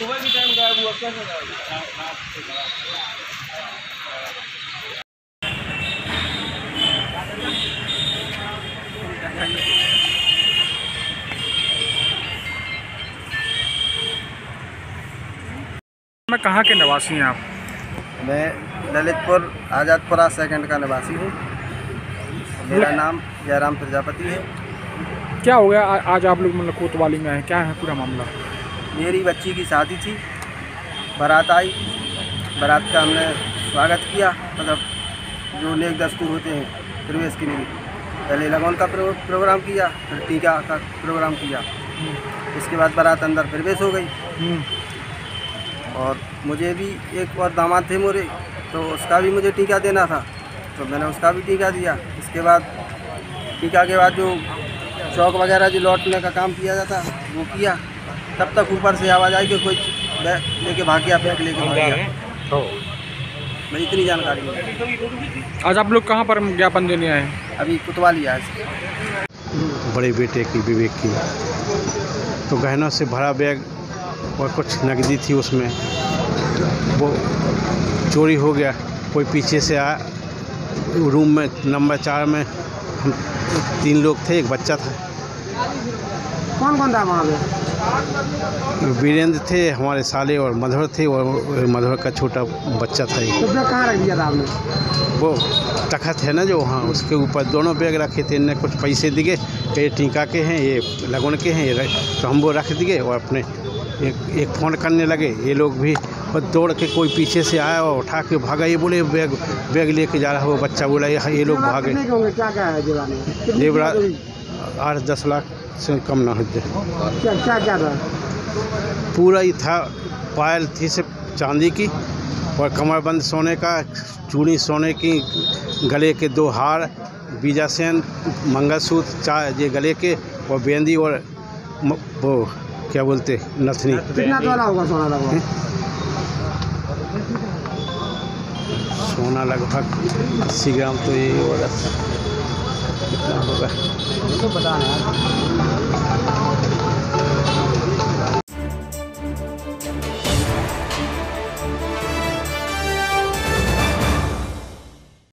सुबह की टाइम गायब हुआ कैसे मैं कहाँ के निवासी हैं आप? मैं ललितपुर आज़ादपुरा सेकंड का निवासी हूँ। मेरा नाम जयराम प्रजापति है। क्या हो गया? आ- आज आप लोग मतलब कोतवाली में आए क्या है पूरा मामला? मेरी बच्ची की शादी थी। बारात आई। बारात का हमने स्वागत किया। मतलब जो नेक दस्तूर होते हैं, प्रवेश के लिए। पहले लगन का प्रोग्राम किया, फिर टीका का प्रोग्राम किया। इसके बाद बारात अंदर प्रवेश हो गई। और मुझे भी एक और दामाद थे मोरे तो उसका भी मुझे टीका देना था। तो मैंने उसका भी टीका दिया। इसके बाद टीका के बाद जो चौक वगैरह जो लौटने का काम किया जाता, वो किया। तब तक ऊपर से आवाज़ आई कि कोई बैग लेके भाग गया बैग लेके भाग गया। मैं इतनी जानकारी मिली आज आप लोग कहाँ पर ज्ञापन देने आए हैं? अभी कुतवाली आज बड़े बेटे की विवेक की। तो गहनों से भरा बैग और कुछ नकदी थी उसमें। वो चोरी हो गया। कोई पीछे से आया रूम में नंबर चार में हम तीन लोग थे एक बच्चा था। कौन कौन था वहाँ पे? वीरेंद्र थे हमारे साले और मधुर थे और मधुर का छोटा बच्चा था एक। तो कहाँ रख दिया था आपने? वो तखत है ना जो वहाँ उसके ऊपर दोनों बैग रखे थे इनने कुछ पैसे दिए ये टीका के हैं ये लगन के हैं ये तो हम वो रख दिए और अपने एक एक फ़ोन करने लगे। ये लोग भी और दौड़ के कोई पीछे से आया और उठा के भागा ये बोले बैग बैग लेके जा रहा है वो बच्चा बोला ये ये लोग भागे। जेबरा आठ दस लाख। से कम ना होते क्या क्या क्या था पूरा ही था पायल थी सिर्फ़ चांदी की और कमरबंद सोने का चूड़ी सोने की गले के दो हार बीजासेन मंगलसूत्र चार ये गले के और बेंदी और म- वो क्या बोलते नथनी। कितना तोला होगा सोना लगभग? सोना लगभग अस्सी ग्राम तो ये होगा। कितना होगा तो बता रहे हैं